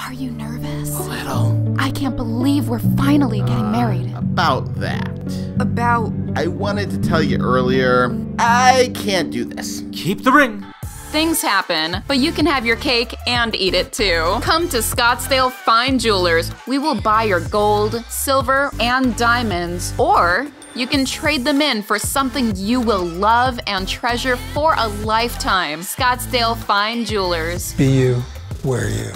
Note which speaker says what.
Speaker 1: Are you nervous?
Speaker 2: A little.
Speaker 1: I can't believe we're finally getting uh, married.
Speaker 2: About that.
Speaker 1: About.
Speaker 2: I wanted to tell you earlier, I can't do this.
Speaker 3: Keep the ring.
Speaker 1: Things happen, but you can have your cake and eat it too. Come to Scottsdale Fine Jewelers. We will buy your gold, silver, and diamonds. Or you can trade them in for something you will love and treasure for a lifetime. Scottsdale Fine Jewelers.
Speaker 4: Be you, wear you.